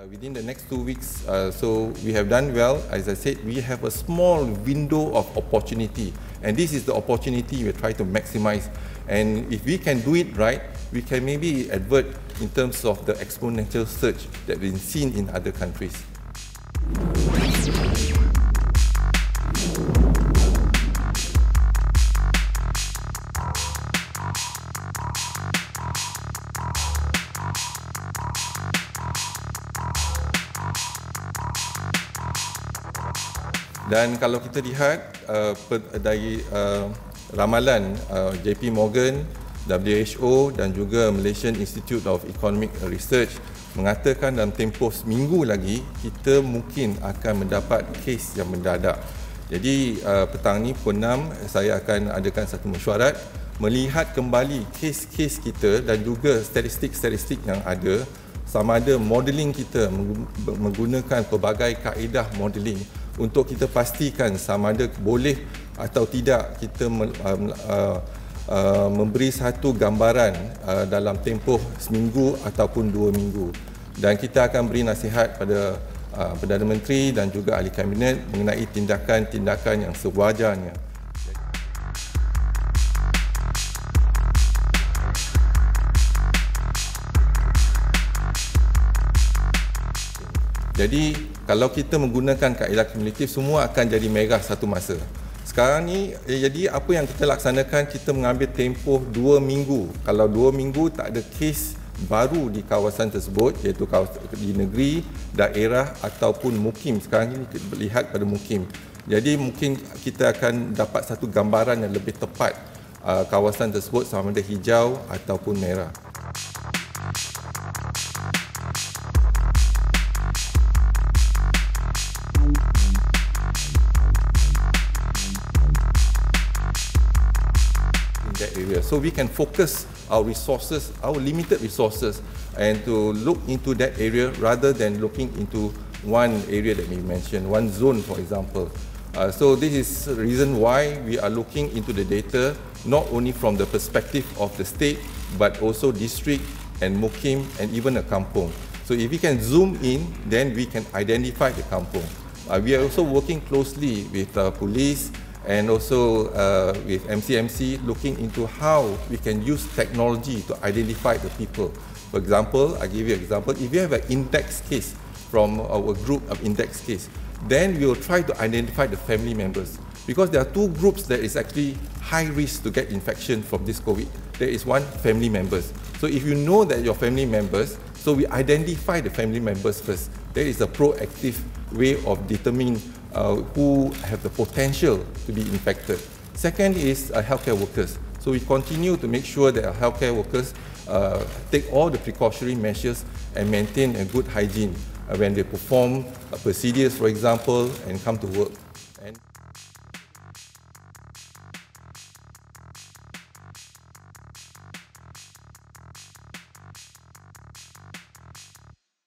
Uh, within the next two weeks, uh, so we have done well. As I said, we have a small window of opportunity, and this is the opportunity we try to maximize. And if we can do it right, we can maybe advert in terms of the exponential surge that we've seen in other countries. Dan kalau kita lihat uh, dari uh, ramalan uh, JP Morgan, WHO dan juga Malaysian Institute of Economic Research mengatakan dalam tempoh seminggu lagi kita mungkin akan mendapat kes yang mendadak. Jadi uh, petang ni pukul 6 saya akan adakan satu mesyuarat melihat kembali kes-kes kita dan juga statistik-statistik yang ada sama ada modeling kita menggunakan pelbagai kaedah modeling untuk kita pastikan sama ada boleh atau tidak kita uh, uh, memberi satu gambaran uh, dalam tempoh seminggu ataupun dua minggu dan kita akan beri nasihat pada uh, Perdana Menteri dan juga ahli kabinet mengenai tindakan-tindakan yang sewajarnya. Jadi kalau kita menggunakan kaedah kumulatif semua akan jadi merah satu masa. Sekarang ni eh, jadi apa yang kita laksanakan kita mengambil tempoh dua minggu. Kalau dua minggu tak ada kes baru di kawasan tersebut iaitu di negeri, daerah ataupun mukim. Sekarang ini kita lihat pada mukim. Jadi mungkin kita akan dapat satu gambaran yang lebih tepat uh, kawasan tersebut sama ada hijau ataupun merah. That area. So we can focus our resources, our limited resources, and to look into that area rather than looking into one area that we mentioned, one zone, for example. Uh, so this is the reason why we are looking into the data not only from the perspective of the state, but also district and mukim and even a kampung. So if we can zoom in, then we can identify the kampung. Uh, we are also working closely with uh, police, and also uh, with MCMC looking into how we can use technology to identify the people. For example, I give you an example. If you have an index case from our group of index case, then we will try to identify the family members because there are two groups that is actually high risk to get infection from this COVID. There is one family members. So if you know that your family members, so we identify the family members first. There is a proactive way of determining uh, who have the potential to be infected. Second is uh, healthcare workers. So we continue to make sure that our healthcare workers uh, take all the precautionary measures and maintain a good hygiene uh, when they perform uh, procedures, for example, and come to work. And